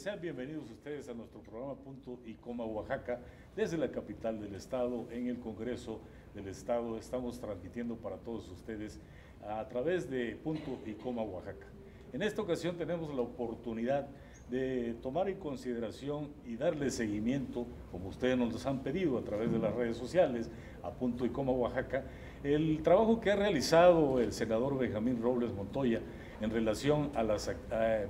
eh, sean bienvenidos ustedes a nuestro programa Punto y Coma Oaxaca desde la capital del estado en el Congreso del Estado. Estamos transmitiendo para todos ustedes a través de Punto y Coma Oaxaca. En esta ocasión tenemos la oportunidad de tomar en consideración y darle seguimiento, como ustedes nos han pedido a través de las redes sociales, a Punto y Coma Oaxaca, el trabajo que ha realizado el senador Benjamín Robles Montoya en relación a las,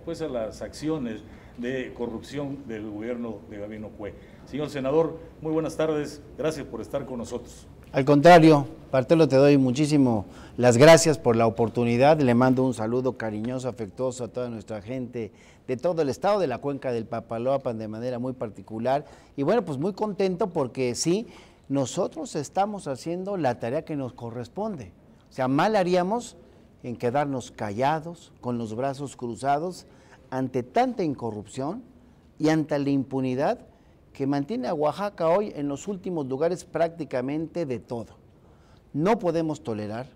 pues a las acciones de corrupción del gobierno de Gabino Cue. Señor senador, muy buenas tardes, gracias por estar con nosotros. Al contrario, Bartolo, te doy muchísimo las gracias por la oportunidad. Le mando un saludo cariñoso, afectuoso a toda nuestra gente de todo el estado de la cuenca del Papaloapan de manera muy particular. Y bueno, pues muy contento porque sí, nosotros estamos haciendo la tarea que nos corresponde. O sea, mal haríamos en quedarnos callados, con los brazos cruzados, ante tanta incorrupción y ante la impunidad que mantiene a Oaxaca hoy en los últimos lugares prácticamente de todo. No podemos tolerar,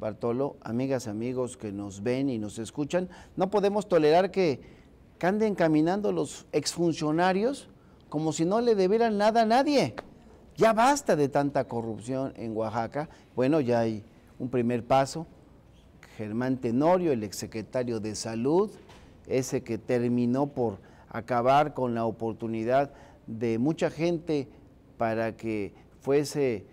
Bartolo, amigas, amigos que nos ven y nos escuchan, no podemos tolerar que, anden caminando los exfuncionarios como si no le debieran nada a nadie. Ya basta de tanta corrupción en Oaxaca. Bueno, ya hay un primer paso Germán Tenorio, el exsecretario de Salud, ese que terminó por acabar con la oportunidad de mucha gente para que fuese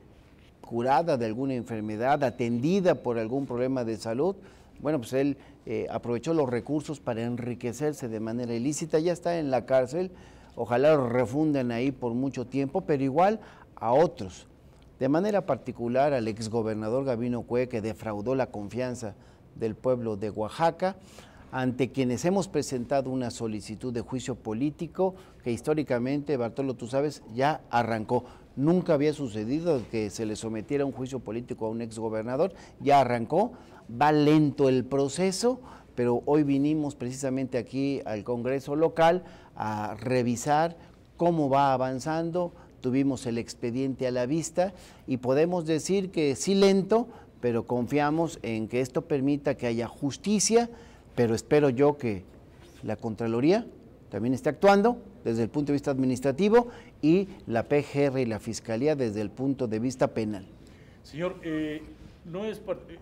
curada de alguna enfermedad, atendida por algún problema de salud. Bueno, pues él eh, aprovechó los recursos para enriquecerse de manera ilícita, ya está en la cárcel, ojalá lo refunden ahí por mucho tiempo, pero igual a otros. De manera particular al exgobernador Gabino Cue, que defraudó la confianza del pueblo de Oaxaca, ante quienes hemos presentado una solicitud de juicio político que históricamente, Bartolo, tú sabes, ya arrancó. Nunca había sucedido que se le sometiera un juicio político a un exgobernador, ya arrancó, va lento el proceso, pero hoy vinimos precisamente aquí al Congreso local a revisar cómo va avanzando, tuvimos el expediente a la vista y podemos decir que sí lento, pero confiamos en que esto permita que haya justicia, pero espero yo que la Contraloría también esté actuando desde el punto de vista administrativo y la PGR y la Fiscalía desde el punto de vista penal. Señor, eh, no, es,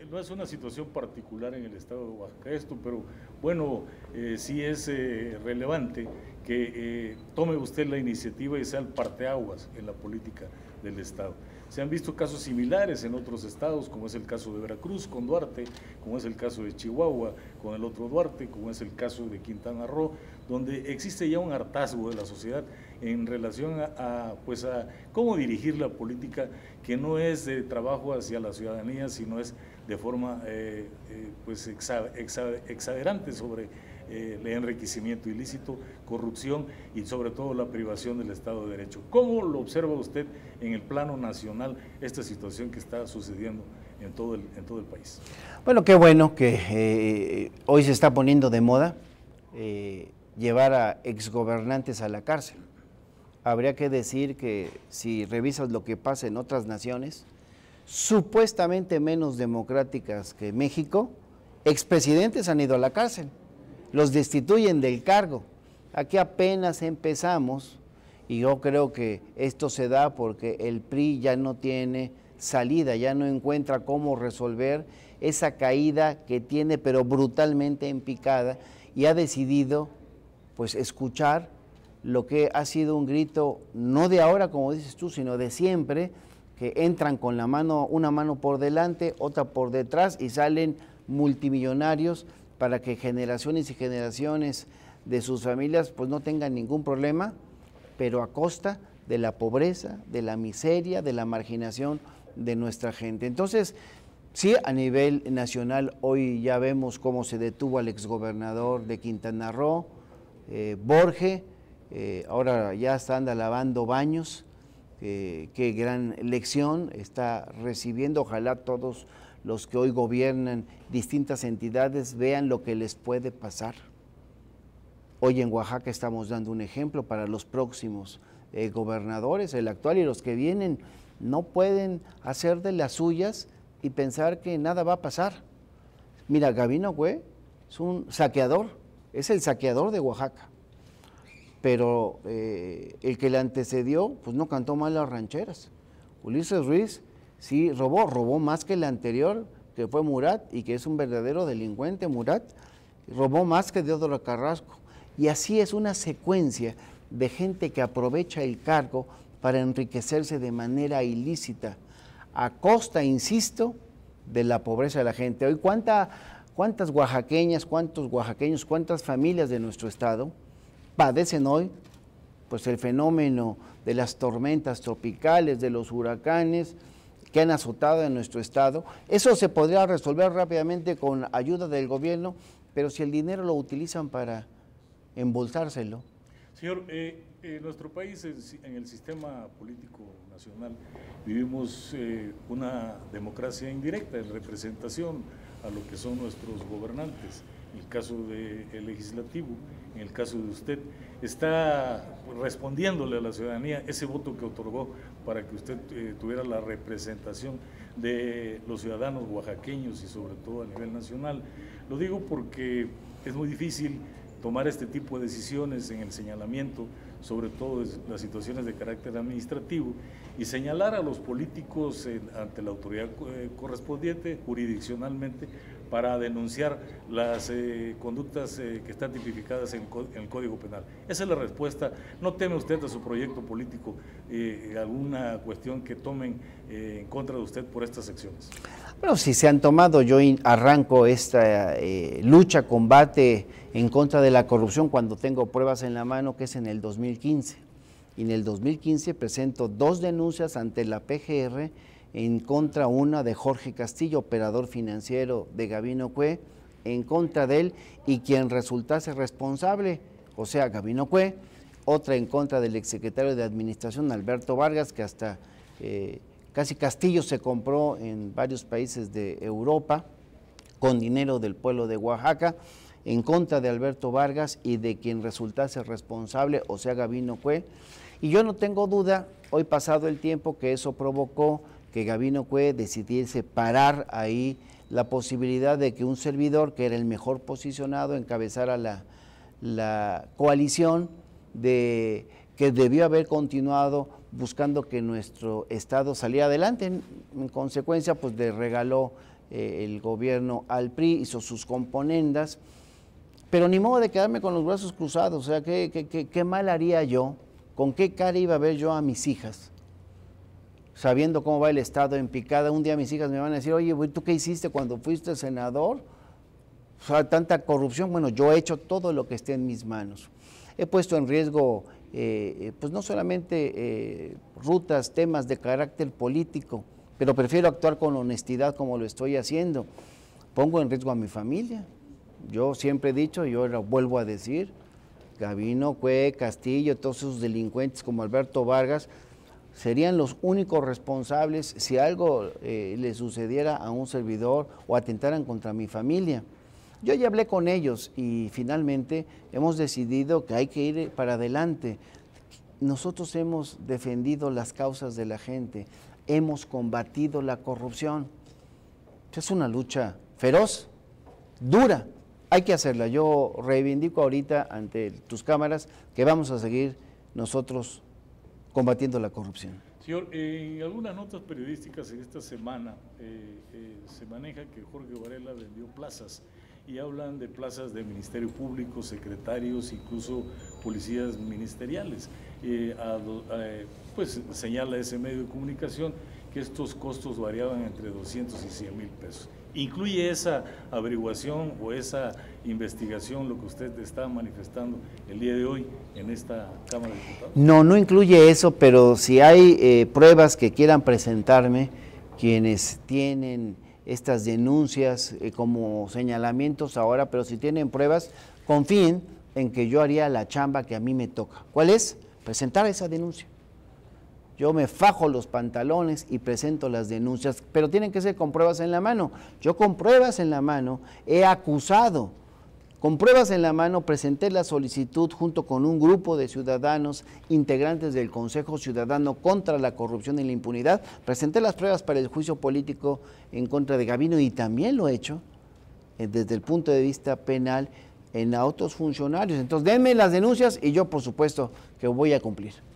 no es una situación particular en el estado de Oaxaca esto, pero bueno, eh, sí es eh, relevante que tome usted la iniciativa y sea el parteaguas en la política del estado. Se han visto casos similares en otros estados, como es el caso de Veracruz con Duarte, como es el caso de Chihuahua con el otro Duarte, como es el caso de Quintana Roo, donde existe ya un hartazgo de la sociedad en relación a, pues a cómo dirigir la política que no es de trabajo hacia la ciudadanía, sino es de forma eh, eh, pues exagerante sobre el enriquecimiento ilícito, corrupción y sobre todo la privación del Estado de Derecho. ¿Cómo lo observa usted en el plano nacional esta situación que está sucediendo en todo el, en todo el país? Bueno, qué bueno que eh, hoy se está poniendo de moda eh, llevar a exgobernantes a la cárcel. Habría que decir que si revisas lo que pasa en otras naciones, supuestamente menos democráticas que México, expresidentes han ido a la cárcel los destituyen del cargo. Aquí apenas empezamos y yo creo que esto se da porque el PRI ya no tiene salida, ya no encuentra cómo resolver esa caída que tiene pero brutalmente en picada y ha decidido pues escuchar lo que ha sido un grito no de ahora como dices tú, sino de siempre que entran con la mano una mano por delante, otra por detrás y salen multimillonarios para que generaciones y generaciones de sus familias pues no tengan ningún problema, pero a costa de la pobreza, de la miseria, de la marginación de nuestra gente. Entonces, sí, a nivel nacional hoy ya vemos cómo se detuvo al exgobernador de Quintana Roo, eh, Borge, eh, ahora ya está anda lavando baños, eh, qué gran lección está recibiendo, ojalá todos los que hoy gobiernan distintas entidades vean lo que les puede pasar. Hoy en Oaxaca estamos dando un ejemplo para los próximos eh, gobernadores, el actual y los que vienen, no pueden hacer de las suyas y pensar que nada va a pasar. Mira, Gabino Güey es un saqueador, es el saqueador de Oaxaca. pero eh, el que le antecedió, pues no cantó mal las rancheras. Ulises Ruiz sí robó, robó más que el anterior, que fue Murat, y que es un verdadero delincuente, Murat, robó más que Deodoro Carrasco. Y así es una secuencia de gente que aprovecha el cargo para enriquecerse de manera ilícita, a costa, insisto, de la pobreza de la gente. Hoy, ¿cuánta, ¿cuántas oaxaqueñas, cuántos oaxaqueños, cuántas familias de nuestro estado padecen hoy pues el fenómeno de las tormentas tropicales, de los huracanes que han azotado en nuestro estado. Eso se podría resolver rápidamente con ayuda del gobierno, pero si el dinero lo utilizan para embolsárselo. Señor, eh, en nuestro país, en el sistema político nacional, vivimos eh, una democracia indirecta en representación a lo que son nuestros gobernantes el caso del legislativo, en el caso de usted, está respondiéndole a la ciudadanía ese voto que otorgó para que usted eh, tuviera la representación de los ciudadanos oaxaqueños y sobre todo a nivel nacional. Lo digo porque es muy difícil tomar este tipo de decisiones en el señalamiento, sobre todo las situaciones de carácter administrativo, y señalar a los políticos ante la autoridad eh, correspondiente jurisdiccionalmente para denunciar las eh, conductas eh, que están tipificadas en, el Código Penal. Esa es la respuesta. ¿No teme usted a su proyecto político eh, alguna cuestión que tomen en contra de usted por estas secciones? Bueno, si se han tomado, yo arranco esta lucha, combate en contra de la corrupción cuando tengo pruebas en la mano, que es en el 2015. Y en el 2015 presento dos denuncias ante la PGR en contra una de Jorge Castillo, operador financiero de Gabino Cue, en contra de él y quien resultase responsable, o sea, Gabino Cue, otra en contra del exsecretario de Administración, Alberto Vargas, que hasta eh, casi Castillo se compró en varios países de Europa con dinero del pueblo de Oaxaca, en contra de Alberto Vargas y de quien resultase responsable, o sea, Gabino Cue. Y yo no tengo duda, hoy pasado el tiempo, que eso provocó que Gabino Cue decidiese parar ahí la posibilidad de que un servidor, que era el mejor posicionado, encabezara la, coalición de, que debió haber continuado buscando que nuestro Estado saliera adelante. En, consecuencia, pues le regaló eh, el gobierno al PRI, hizo sus componendas, pero ni modo de quedarme con los brazos cruzados, o sea, ¿qué, qué, qué mal haría yo? ¿Con qué cara iba a ver yo a mis hijas? Sabiendo cómo va el Estado en picada, un día mis hijas me van a decir, oye, ¿tú qué hiciste cuando fuiste senador? O sea, tanta corrupción. Bueno, yo he hecho todo lo que esté en mis manos. He puesto en riesgo, eh, eh, pues no solamente eh, rutas, temas de carácter político, pero prefiero actuar con honestidad como lo estoy haciendo. Pongo en riesgo a mi familia. Yo siempre he dicho, y ahora vuelvo a decir, Gabino, Cue, Castillo, todos esos delincuentes como Alberto Vargas, serían los únicos responsables si algo eh, le sucediera a un servidor o atentaran contra mi familia. Yo ya hablé con ellos y finalmente hemos decidido que hay que ir para adelante. Nosotros hemos defendido las causas de la gente, hemos combatido la corrupción. Es una lucha feroz, dura, hay que hacerla. Yo reivindico ahorita ante tus cámaras que vamos a seguir nosotros combatiendo la corrupción. Señor, en algunas notas periodísticas en esta semana eh, eh, se maneja que Jorge Varela vendió plazas y hablan de plazas de Ministerio Público, secretarios, incluso policías ministeriales. Eh, pues señala ese medio de comunicación que estos costos variaban entre 200 y 100 mil pesos. ¿Incluye esa averiguación o esa investigación lo que usted está manifestando el día de hoy en esta Cámara de Diputados? No, no incluye eso, pero si hay eh, pruebas que quieran presentarme, quienes tienen estas denuncias eh, como señalamientos ahora, pero si tienen pruebas, confíen en que yo haría la chamba que a mí me toca. ¿Cuál es? Presentar esa denuncia. Yo me fajo los pantalones y presento las denuncias, pero tienen que ser con pruebas en la mano. Yo con pruebas en la mano he acusado, con pruebas en la mano presenté la solicitud junto con un grupo de ciudadanos integrantes del Consejo Ciudadano contra la Corrupción y la Impunidad. Presenté las pruebas para el juicio político en contra de Gabino y también lo he hecho eh, desde el punto de vista penal en autos funcionarios. Entonces, denme las denuncias y yo, por supuesto, que voy a cumplir.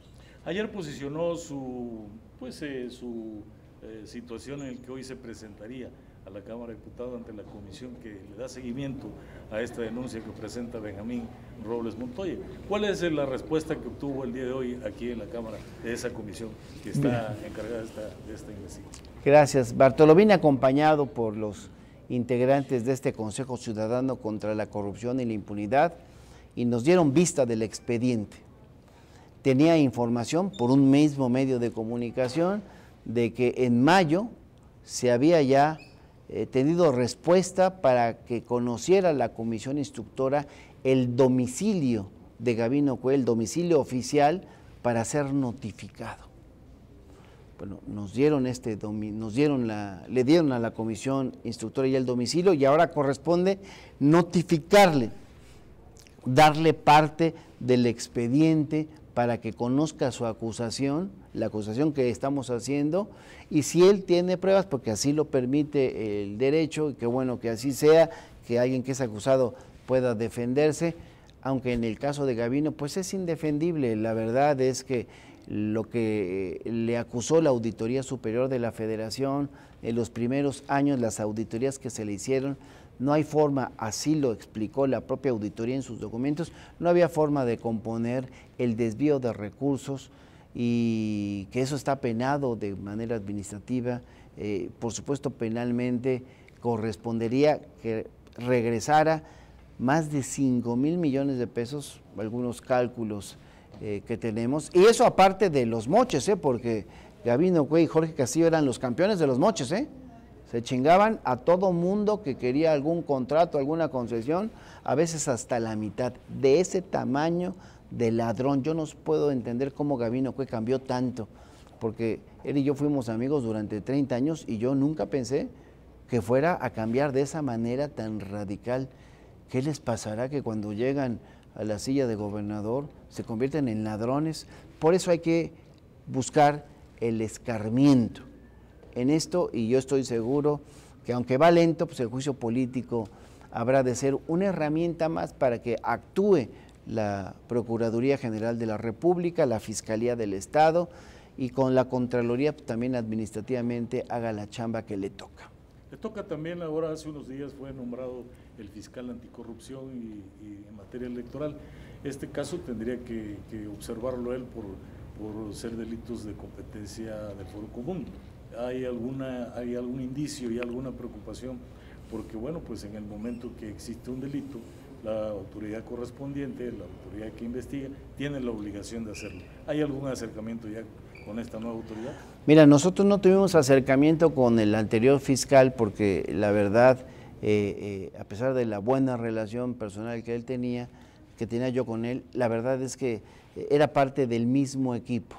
Ayer posicionó su, pues, eh, su eh, situación en la que hoy se presentaría a la Cámara de Diputados ante la comisión que le da seguimiento a esta denuncia que presenta Benjamín Robles Montoya. ¿Cuál es la respuesta que obtuvo el día de hoy aquí en la Cámara de esa comisión que está encargada de esta, de esta investigación? Gracias. Bartolo viene acompañado por los integrantes de este Consejo Ciudadano contra la Corrupción y la Impunidad y nos dieron vista del expediente. Tenía información por un mismo medio de comunicación de que en mayo se había ya eh, tenido respuesta para que conociera la comisión instructora el domicilio de Gabino Cue, el domicilio oficial para ser notificado. Bueno, nos dieron este nos dieron la, le dieron a la comisión instructora ya el domicilio y ahora corresponde notificarle, darle parte del expediente para que conozca su acusación, la acusación que estamos haciendo, y si él tiene pruebas, porque así lo permite el derecho, y qué bueno que así sea, que alguien que es acusado pueda defenderse, aunque en el caso de Gavino, pues es indefendible. La verdad es que lo que le acusó la Auditoría Superior de la Federación en los primeros años, las auditorías que se le hicieron, no hay forma, así lo explicó la propia auditoría en sus documentos, no había forma de componer el desvío de recursos y que eso está penado de manera administrativa, eh, por supuesto penalmente correspondería que regresara más de 5 mil millones de pesos, algunos cálculos eh, que tenemos, y eso aparte de los moches, ¿eh? porque Gabino Cue y Jorge Castillo eran los campeones de los moches, ¿eh? Se chingaban a todo mundo que quería algún contrato, alguna concesión, a veces hasta la mitad. De ese tamaño de ladrón, yo no puedo entender cómo Gabino Cue cambió tanto, porque él y yo fuimos amigos durante 30 años y yo nunca pensé que fuera a cambiar de esa manera tan radical. ¿Qué les pasará que cuando llegan a la silla de gobernador se convierten en ladrones? Por eso hay que buscar el escarmiento en esto y yo estoy seguro que aunque va lento, pues el juicio político habrá de ser una herramienta más para que actúe la Procuraduría General de la República, la Fiscalía del Estado y con la Contraloría pues, también administrativamente haga la chamba que le toca. Le toca también, ahora hace unos días fue nombrado el fiscal anticorrupción y, en materia electoral. Este caso tendría que, observarlo él por, por ser delitos de competencia del foro común hay, alguna, hay algún indicio y alguna preocupación, porque bueno, pues en el momento que existe un delito, la autoridad correspondiente, la autoridad que investiga, tiene la obligación de hacerlo. ¿Hay algún acercamiento ya con esta nueva autoridad? Mira, nosotros no tuvimos acercamiento con el anterior fiscal porque la verdad, eh, eh, a pesar de la buena relación personal que él tenía, que tenía yo con él, la verdad es que era parte del mismo equipo.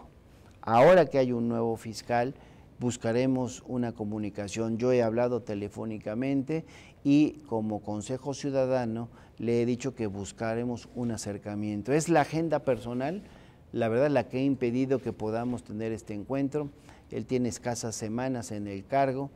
Ahora que hay un nuevo fiscal, buscaremos una comunicación. Yo he hablado telefónicamente y como Consejo Ciudadano le he dicho que buscaremos un acercamiento. Es la agenda personal, la verdad, la que ha impedido que podamos tener este encuentro. Él tiene escasas semanas en el cargo.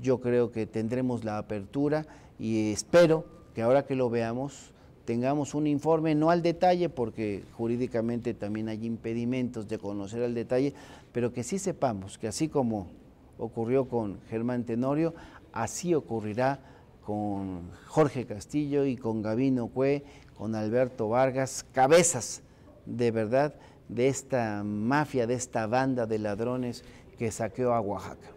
Yo creo que tendremos la apertura y espero que ahora que lo veamos tengamos un informe, no al detalle, porque jurídicamente también hay impedimentos de conocer al detalle, pero que sí sepamos que así como ocurrió con Germán Tenorio, así ocurrirá con Jorge Castillo y con Gabino Cue, con Alberto Vargas, cabezas de verdad de esta mafia, de esta banda de ladrones que saqueó a Oaxaca.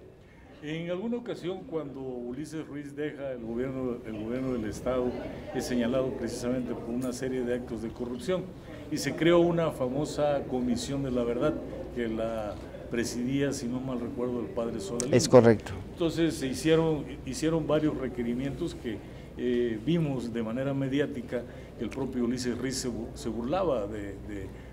En alguna ocasión, cuando Ulises Ruiz deja el gobierno, el gobierno del Estado, es señalado precisamente por una serie de actos de corrupción y se creó una famosa comisión de la verdad que la presidía, si no mal recuerdo, el padre Sola. Es correcto. Entonces se hicieron, hicieron varios requerimientos que eh, vimos de manera mediática que el propio Ulises Ruiz se, burlaba de,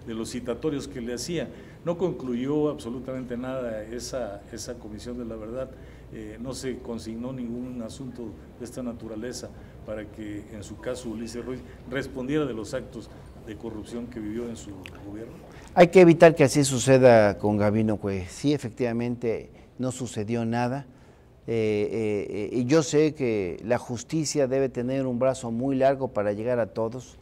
de, los citatorios que le hacía. No concluyó absolutamente nada esa, esa comisión de la verdad, eh, no se consignó ningún asunto de esta naturaleza para que en su caso Ulises Ruiz respondiera de los actos de corrupción que vivió en su gobierno. Hay que evitar que así suceda con Gabino Cue. Sí, efectivamente, no sucedió nada Eh, y yo sé que la justicia debe tener un brazo muy largo para llegar a todos,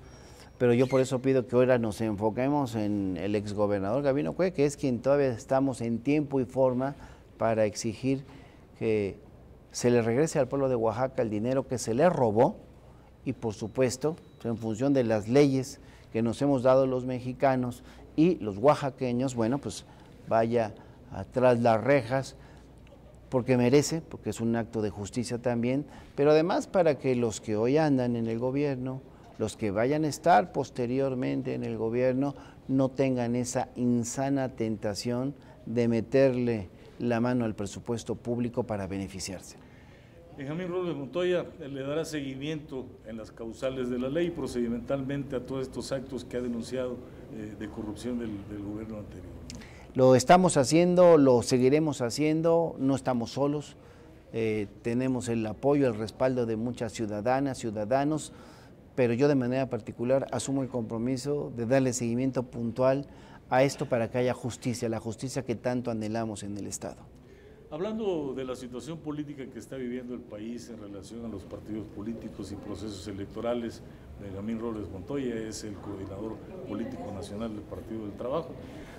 pero yo por eso pido que ahora nos enfoquemos en el exgobernador Gabino Cue, que es quien todavía estamos en tiempo y forma para exigir que se le regrese al pueblo de Oaxaca el dinero que se le robó y por supuesto, en función de las leyes que nos hemos dado los mexicanos y los oaxaqueños, bueno, pues vaya atrás las rejas porque merece, porque es un acto de justicia también, pero además para que los que hoy andan en el gobierno, los que vayan a estar posteriormente en el gobierno, no tengan esa insana tentación de meterle la mano al presupuesto público para beneficiarse. Benjamín Robles Montoya le dará seguimiento en las causales de la ley procedimentalmente a todos estos actos que ha denunciado eh, de corrupción del, gobierno anterior. Lo estamos haciendo, lo seguiremos haciendo, no estamos solos, eh, tenemos el apoyo, el respaldo de muchas ciudadanas, ciudadanos, pero yo de manera particular asumo el compromiso de darle seguimiento puntual a esto para que haya justicia, la justicia que tanto anhelamos en el Estado. Hablando de la situación política que está viviendo el país en relación a los partidos políticos y procesos electorales, Benjamín Robles Montoya es el coordinador político nacional del Partido del Trabajo.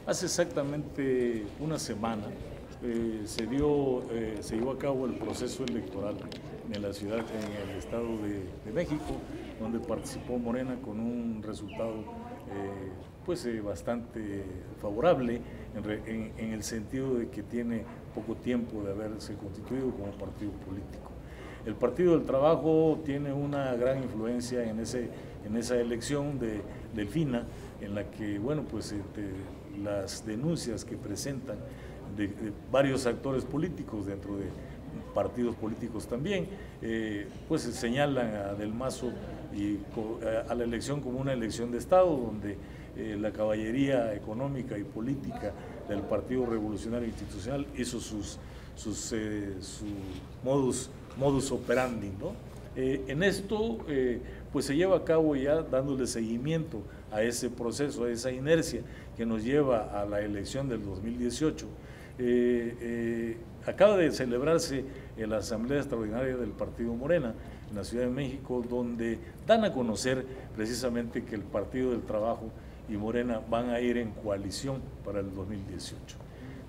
Hace exactamente una semana eh, se, dio, eh, se llevó a cabo el proceso electoral en la ciudad, en el Estado de, México, donde participó Morena con un resultado eh, pues bastante favorable en, el sentido de que tiene poco tiempo de haberse constituido como partido político. El Partido del Trabajo tiene una gran influencia en, ese, en esa elección de Delfina, en la que, bueno, pues este, las denuncias que presentan de, varios actores políticos dentro de partidos políticos también, eh, pues señalan a Del Mazo y a la elección como una elección de Estado, donde eh, la caballería económica y política del Partido Revolucionario Institucional hizo sus, sus, eh, su modus, modus operandi. ¿no? En esto pues se lleva a cabo ya dándole seguimiento a ese proceso, a esa inercia que nos lleva a la elección del 2018. acaba de celebrarse la Asamblea Extraordinaria del Partido Morena en la Ciudad de México, donde dan a conocer precisamente que el Partido del Trabajo y Morena van a ir en coalición para el 2018.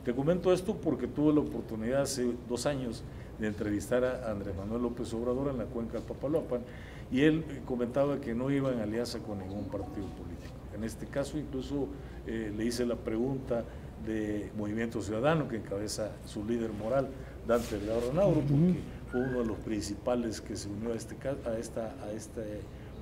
Te comento esto porque tuve la oportunidad hace dos años de entrevistar a Andrés Manuel López Obrador en la cuenca del Papaloapan y él comentaba que no iba en alianza con ningún partido político. En este caso incluso eh, le hice la pregunta de Movimiento Ciudadano que encabeza su líder moral, Dante Delgado Ranauro, porque fue uno de los principales que se unió a este, a esta, a este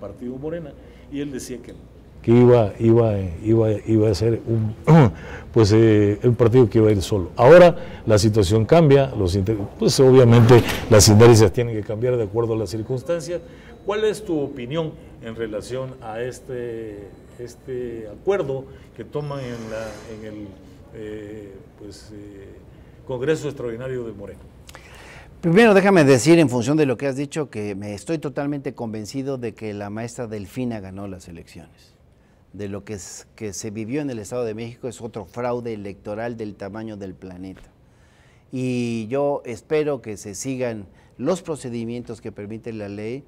partido Morena, y él decía que que iba, iba, iba, iba a ser un, pues, eh, el partido que iba a ir solo. Ahora la situación cambia, los pues obviamente las inercias tienen que cambiar de acuerdo a las circunstancias. ¿Cuál es tu opinión en relación a este, este acuerdo que toman en, la, en el eh, pues, eh, Congreso Extraordinario de Moreno? Primero déjame decir en función de lo que has dicho que me estoy totalmente convencido de que la maestra Delfina ganó las elecciones de lo que, que se vivió en el Estado de México es otro fraude electoral del tamaño del planeta. Y yo espero que se sigan los procedimientos que permite la ley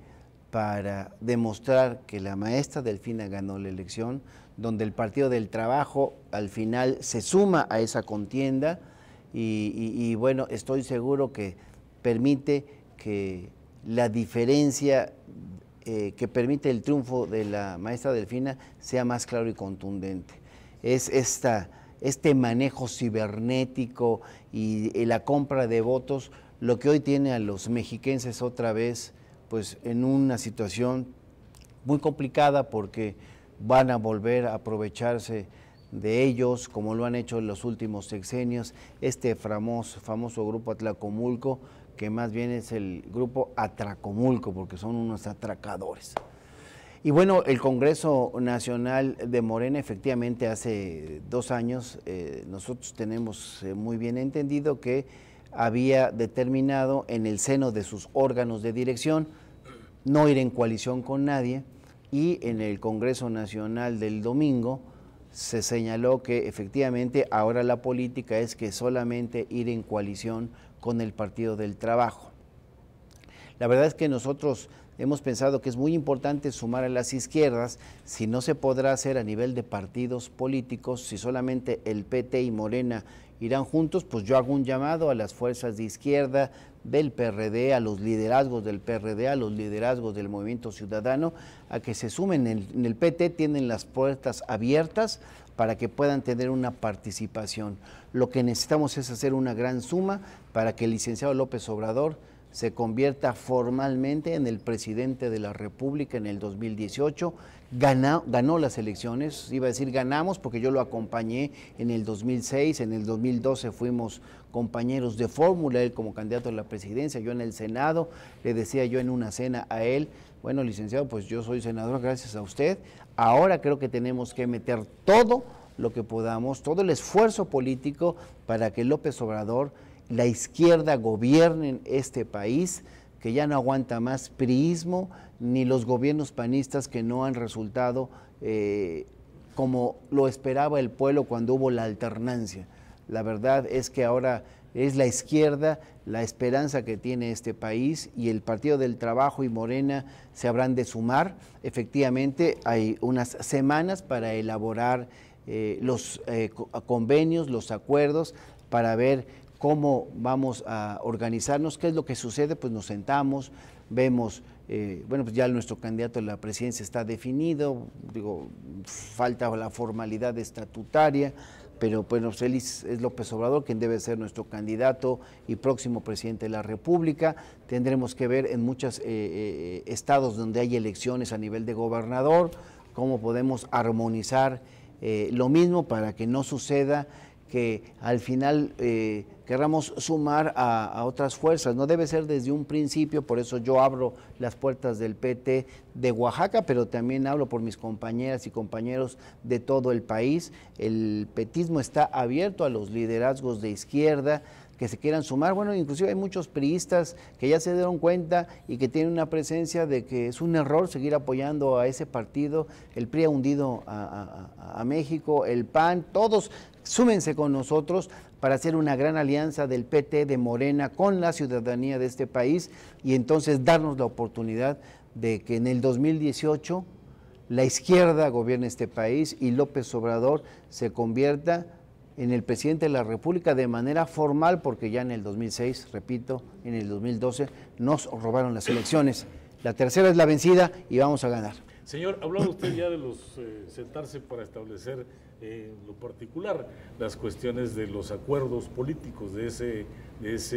para demostrar que la maestra Delfina ganó la elección, donde el Partido del Trabajo al final se suma a esa contienda y bueno, estoy seguro que permite que la diferencia eh, que permite el triunfo de la maestra Delfina sea más claro y contundente. Es esta, este manejo cibernético y, la compra de votos lo que hoy tiene a los mexiquenses otra vez pues en una situación muy complicada porque van a volver a aprovecharse de ellos, como lo han hecho en los últimos sexenios, este famoso, grupo Atlacomulco, que más bien es el grupo Atracomulco, porque son unos atracadores. Y bueno, el Congreso Nacional de Morena, efectivamente, hace dos años eh, nosotros tenemos eh, muy bien entendido que había determinado en el seno de sus órganos de dirección no ir en coalición con nadie y en el Congreso Nacional del domingo se señaló que efectivamente ahora la política es que solamente ir en coalición con el Partido del Trabajo. La verdad es que nosotros hemos pensado que es muy importante sumar a las izquierdas, si no se podrá hacer a nivel de partidos políticos, si solamente el PT y Morena irán juntos, pues yo hago un llamado a las fuerzas de izquierda del PRD, a los liderazgos del PRD, a los liderazgos del Movimiento Ciudadano, a que se sumen. En el PT tienen las puertas abiertas para que puedan tener una participación. Lo que necesitamos es hacer una gran suma para que el licenciado López Obrador se convierta formalmente en el presidente de la República en el 2018. Ganó, ganó, las elecciones, iba a decir ganamos porque yo lo acompañé en el 2006, en el 2012 fuimos compañeros de fórmula, él como candidato a la presidencia, yo en el Senado, le decía yo en una cena a él, bueno, licenciado, pues yo soy senador gracias a usted, ahora creo que tenemos que meter todo lo que podamos, todo el esfuerzo político para que López Obrador la izquierda gobierne este país, que ya no aguanta más priismo, ni los gobiernos panistas que no han resultado eh, como lo esperaba el pueblo cuando hubo la alternancia. La verdad es que ahora es la izquierda la esperanza que tiene este país y el Partido del Trabajo y Morena se habrán de sumar. Efectivamente, hay unas semanas para elaborar eh, los eh, convenios, los acuerdos, para ver cómo vamos a organizarnos, qué es lo que sucede, pues nos sentamos, vemos, eh, bueno, pues ya nuestro candidato a la presidencia está definido, digo, falta la formalidad estatutaria, pero bueno, pues él es López Obrador quien debe ser nuestro candidato y próximo presidente de la República. Tendremos que ver en muchos eh, eh, estados donde hay elecciones a nivel de gobernador, cómo podemos armonizar lo mismo para que no suceda que al final eh, querramos sumar a, otras fuerzas. No debe ser desde un principio, por eso yo abro las puertas del PT de Oaxaca, pero también hablo por mis compañeras y compañeros de todo el país. El petismo está abierto a los liderazgos de izquierda que se quieran sumar. Bueno, inclusive hay muchos priistas que ya se dieron cuenta y que tienen una presencia de que es un error seguir apoyando a ese partido. El PRI ha hundido a México, el PAN, todos Súmense con nosotros para hacer una gran alianza del PT de Morena con la ciudadanía de este país y entonces darnos la oportunidad de que en el 2018 la izquierda gobierne este país y López Obrador se convierta en el presidente de la República de manera formal, porque ya en el 2006, repito, en el 2012 nos robaron las elecciones. La tercera es la vencida y vamos a ganar. Señor, hablaba usted ya de los eh, sentarse para establecer en lo particular las cuestiones de los acuerdos políticos de, ese, de, ese,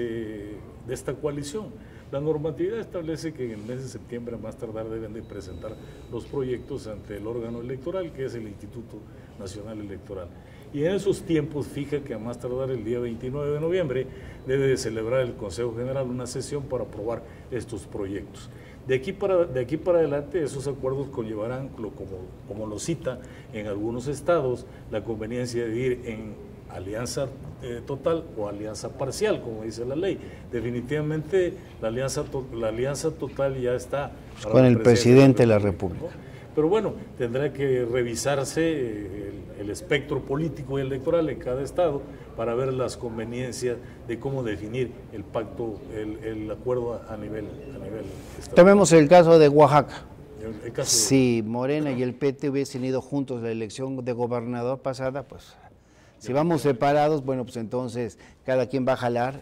de esta coalición. La normatividad establece que en el mes de septiembre más tardar deben de presentar los proyectos ante el órgano electoral, que es el Instituto Nacional Electoral. Y en esos tiempos fija que a más tardar el día 29 de noviembre debe de celebrar el Consejo General una sesión para aprobar estos proyectos. De aquí para, de aquí para adelante esos acuerdos conllevarán, como, como lo cita en algunos estados, la conveniencia de ir en alianza eh, total o alianza parcial, como dice la ley. Definitivamente la alianza, la alianza total ya está... Con el presidente de la República. Pero bueno, tendrá que revisarse eh, el, espectro político y electoral en cada estado para ver las conveniencias de cómo definir el pacto, el, acuerdo a nivel, a nivel Tomemos el caso de Oaxaca. si Morena y el PT hubiesen ido juntos la elección de gobernador pasada, pues si vamos separados, bueno, pues entonces cada quien va a jalar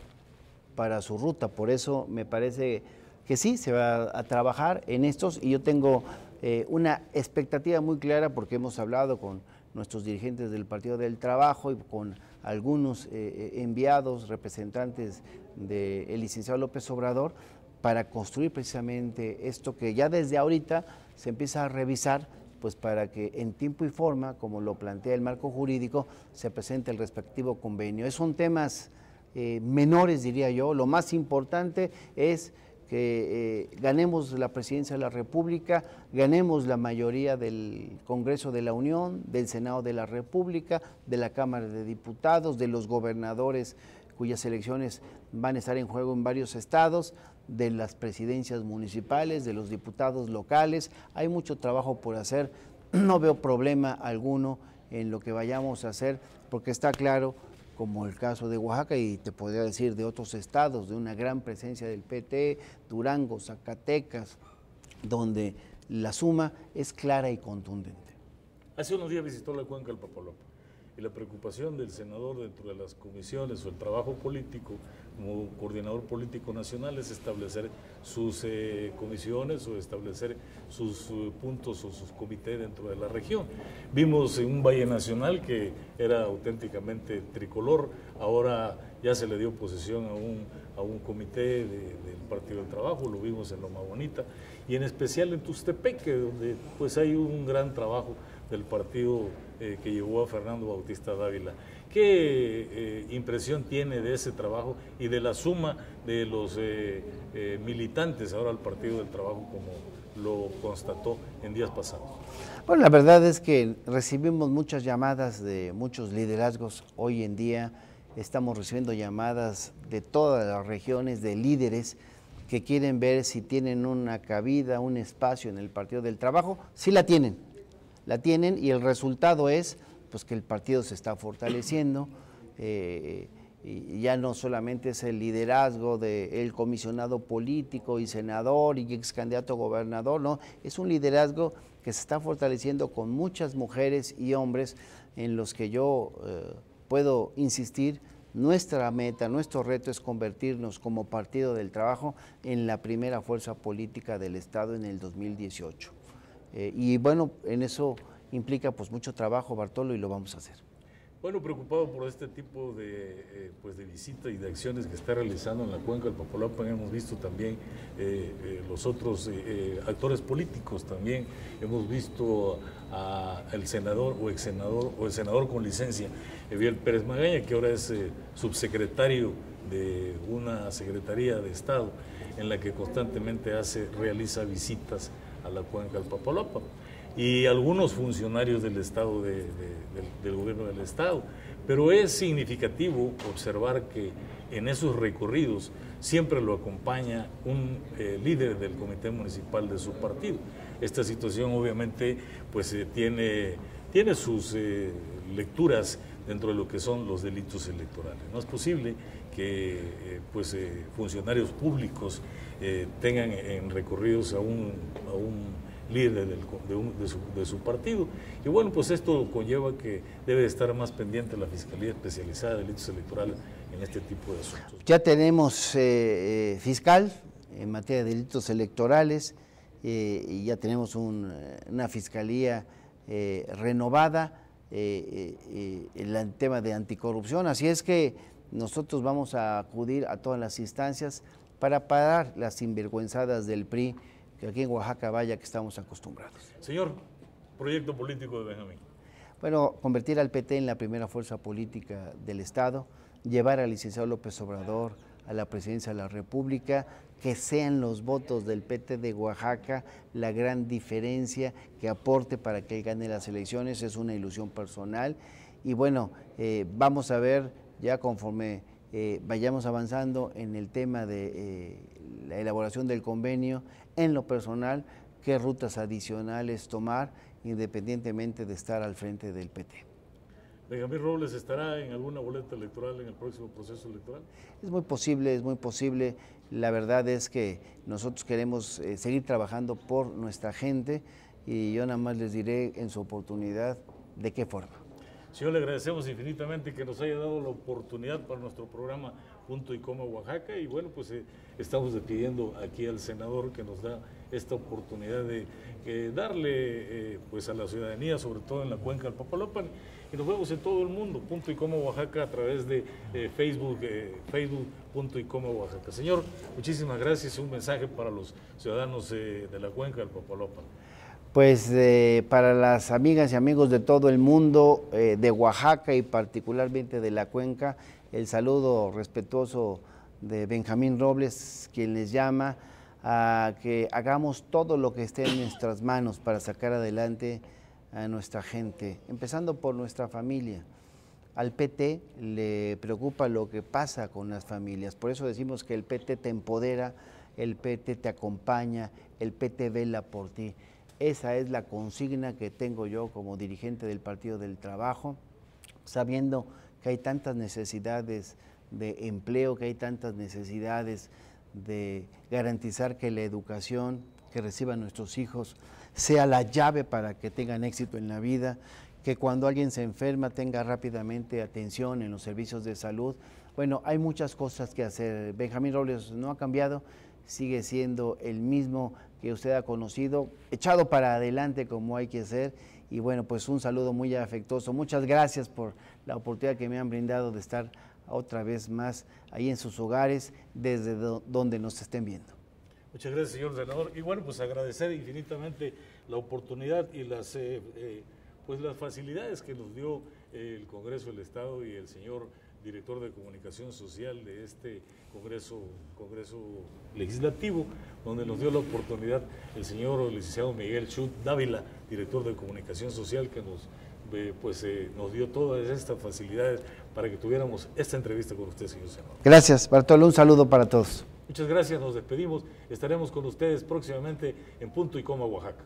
para su ruta. Por eso me parece que sí, se va a trabajar en estos y yo tengo eh, una expectativa muy clara porque hemos hablado con nuestros dirigentes del Partido del Trabajo y con algunos eh, eh, enviados, representantes del licenciado López Obrador, para construir precisamente esto que ya desde ahorita se empieza a revisar, pues para que en tiempo y forma, como lo plantea el marco jurídico, se presente el respectivo convenio. Son temas menores, diría yo. Lo más importante es que eh, ganemos la presidencia de la República, ganemos la mayoría del Congreso de la Unión, del Senado de la República, de la Cámara de Diputados, de los gobernadores cuyas elecciones van a estar en juego en varios estados, de las presidencias municipales, de los diputados locales. Hay mucho trabajo por hacer, no veo problema alguno en lo que vayamos a hacer, porque está claro como el caso de Oaxaca y te podría decir de otros estados, de una gran presencia del PT, Durango, Zacatecas, donde la suma es clara y contundente. Hace unos días visitó la cuenca el Papalopa y la preocupación del senador dentro de las comisiones o el trabajo político como coordinador político nacional es establecer sus eh, comisiones o establecer sus eh, puntos o sus comités dentro de la región. Vimos en un Valle Nacional que era auténticamente tricolor, ahora ya se le dio posesión a un, a un comité del Partido del Trabajo, lo vimos en Loma Bonita, y en especial en Tustepeque, donde pues hay un gran trabajo del partido eh, que llevó a Fernando Bautista Dávila. ¿Qué eh, impresión tiene de ese trabajo y de la suma de los eh, militantes ahora al Partido del Trabajo como lo constató en días pasados? Bueno, la verdad es que recibimos muchas llamadas de muchos liderazgos hoy en día. Estamos recibiendo llamadas de todas las regiones de líderes que quieren ver si tienen una cabida, un espacio en el Partido del Trabajo. Sí la tienen, la tienen y el resultado es pues, que el partido se está fortaleciendo. Eh, y ya no solamente es el liderazgo del comisionado político y senador y ex candidato a gobernador, no, es un liderazgo que se está fortaleciendo con muchas mujeres y hombres en los que yo eh, puedo insistir. Nuestra meta, nuestro reto es convertirnos como Partido del Trabajo en la primera fuerza política del Estado en el 2018. Eh, y bueno, en eso implica pues mucho trabajo, Bartolo, y lo vamos a hacer. Bueno, preocupado por este tipo de, eh, pues de visitas y de acciones que está realizando en la cuenca del Papaloapan, hemos visto también eh, los otros actores políticos también, hemos visto al senador o ex senador o el senador con licencia, Eviel Pérez Magaña, que ahora es subsecretario de una Secretaría de Estado en la que constantemente hace, realiza visitas a la cuenca del Papalopa y algunos funcionarios del Estado, del, gobierno del Estado. Pero es significativo observar que en esos recorridos siempre lo acompaña un eh, líder del comité municipal de su partido. Esta situación obviamente pues eh, tiene, tiene sus eh, lecturas dentro de lo que son los delitos electorales. No es posible que pues, funcionarios públicos eh, tengan en recorridos a un, a un líder de, su, de, su, partido. Y bueno, pues esto conlleva que debe estar más pendiente la Fiscalía Especializada de Delitos Electorales en este tipo de asuntos. Ya tenemos eh, eh, fiscal en materia de delitos electorales y ya tenemos una fiscalía renovada en el tema de anticorrupción. Así es que nosotros vamos a acudir a todas las instancias para parar las sinvergüenzadas del PRI, que aquí en Oaxaca vaya que estamos acostumbrados. Señor, proyecto político de Benjamín. Bueno, convertir al PT en la primera fuerza política del Estado, llevar al licenciado López Obrador a la presidencia de la República, que sean los votos del PT de Oaxaca la gran diferencia que aporte para que él gane las elecciones, es una ilusión personal. Y bueno, eh, vamos a ver ya conforme eh, vayamos avanzando en el tema de eh, la elaboración del convenio, en lo personal, qué rutas adicionales tomar independientemente de estar al frente del PT. Benjamín Robles estará en alguna boleta electoral en el próximo proceso electoral? Es muy posible, es muy posible. La verdad es que nosotros queremos eh, seguir trabajando por nuestra gente y yo nada más les diré en su oportunidad de qué forma. Señor, le agradecemos infinitamente que nos haya dado la oportunidad para nuestro programa Punto y Coma Oaxaca. Y bueno, pues eh, estamos pidiendo aquí al senador que nos da esta oportunidad de darle eh, pues a la ciudadanía, sobre todo en la cuenca del Papalopan, y nos vemos en todo el mundo, Punto y Coma Oaxaca a través de eh, Facebook, Facebook Punto y Coma Oaxaca. Señor, muchísimas gracias y un mensaje para los ciudadanos de la cuenca del Papalopan pues para las amigas y amigos de todo el mundo, eh, de Oaxaca y particularmente de la cuenca, el saludo respetuoso de Benjamín Robles, quien les llama a que hagamos todo lo que esté en nuestras manos para sacar adelante a nuestra gente, empezando por nuestra familia. Al PT le preocupa lo que pasa con las familias, por eso decimos que el PT te empodera, el PT te acompaña, el PT vela por ti. Esa es la consigna que tengo yo como dirigente del Partido del Trabajo, sabiendo que hay tantas necesidades de empleo, que hay tantas necesidades de garantizar que la educación que reciban nuestros hijos sea la llave para que tengan éxito en la vida, que cuando alguien se enferma tenga rápidamente atención en los servicios de salud. Bueno, hay muchas cosas que hacer. Benjamín Robles no ha cambiado, sigue siendo el mismo que usted ha conocido, echado para adelante como hay que ser. Y bueno, pues un saludo muy afectuoso. Muchas gracias por la oportunidad que me han brindado de estar otra vez más ahí en sus hogares, desde donde nos estén viendo. Muchas gracias, señor senador. Y bueno, pues agradecer infinitamente la oportunidad y las, eh, eh, pues las facilidades que nos dio el Congreso del Estado y el señor director de comunicación social de este Congreso, Congreso Legislativo, donde nos dio la oportunidad el señor licenciado Miguel Schut Dávila, director de comunicación social, que nos pues eh, nos dio todas estas facilidades para que tuviéramos esta entrevista con usted, señor senador. Gracias, Bartolo. Un saludo para todos. Muchas gracias, nos despedimos. Estaremos con ustedes próximamente en Punto y Coma, Oaxaca.